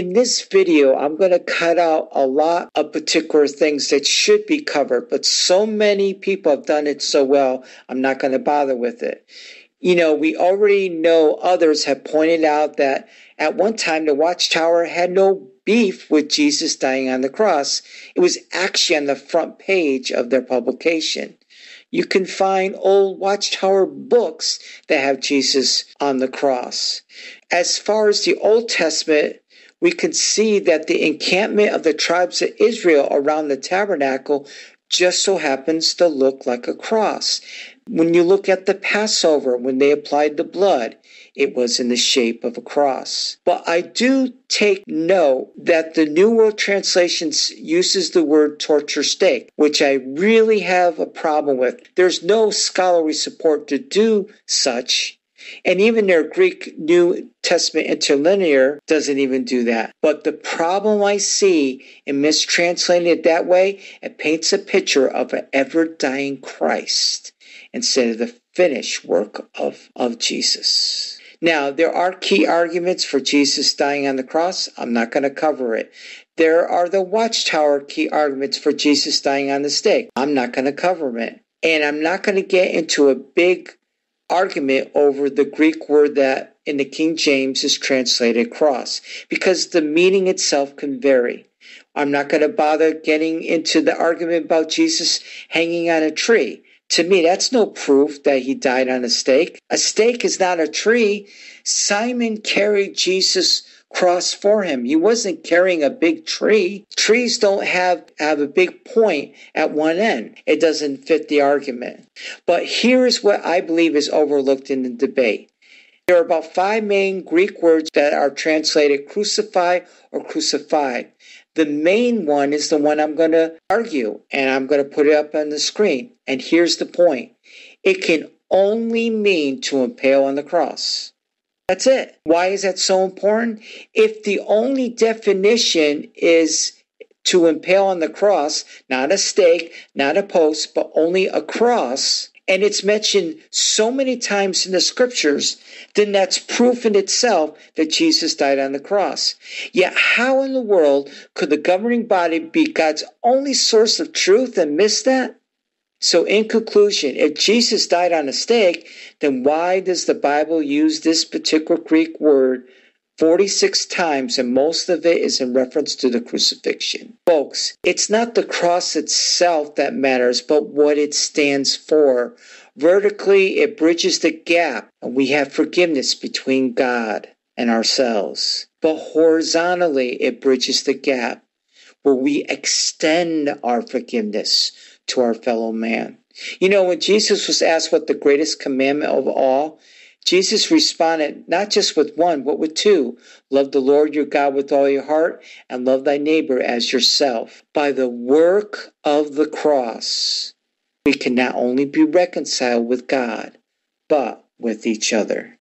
In this video, I'm going to cut out a lot of particular things that should be covered, but so many people have done it so well, I'm not going to bother with it. You know, we already know others have pointed out that at one time the Watchtower had no beef with Jesus dying on the cross. It was actually on the front page of their publication. You can find old Watchtower books that have Jesus on the cross. As far as the Old Testament, we can see that the encampment of the tribes of Israel around the tabernacle just so happens to look like a cross. When you look at the Passover, when they applied the blood, it was in the shape of a cross. But I do take note that the New World Translation uses the word torture stake, which I really have a problem with. There's no scholarly support to do such. And even their Greek New Testament interlinear doesn't even do that. But the problem I see in mistranslating it that way, it paints a picture of an ever dying Christ instead of the finished work of, of Jesus. Now, there are key arguments for Jesus dying on the cross. I'm not going to cover it. There are the Watchtower key arguments for Jesus dying on the stake. I'm not going to cover it. And I'm not going to get into a big argument over the Greek word that in the King James is translated cross because the meaning itself can vary. I'm not going to bother getting into the argument about Jesus hanging on a tree. To me, that's no proof that he died on a stake. A stake is not a tree. Simon carried Jesus' cross for him. He wasn't carrying a big tree. Trees don't have, have a big point at one end. It doesn't fit the argument. But here's what I believe is overlooked in the debate. There are about five main Greek words that are translated crucify or crucified. The main one is the one I'm going to argue, and I'm going to put it up on the screen. And here's the point it can only mean to impale on the cross. That's it. Why is that so important? If the only definition is to impale on the cross, not a stake, not a post, but only a cross, and it's mentioned so many times in the scriptures, then that's proof in itself that Jesus died on the cross. Yet, how in the world could the governing body be God's only source of truth and miss that? So, in conclusion, if Jesus died on a stake, then why does the Bible use this particular Greek word 46 times, and most of it is in reference to the crucifixion. Folks, it's not the cross itself that matters, but what it stands for. Vertically, it bridges the gap, and we have forgiveness between God and ourselves. But horizontally, it bridges the gap where we extend our forgiveness to our fellow man. You know, when Jesus was asked what the greatest commandment of all, Jesus responded not just with one, but with two. Love the Lord your God with all your heart and love thy neighbor as yourself. By the work of the cross, we can not only be reconciled with God, but with each other.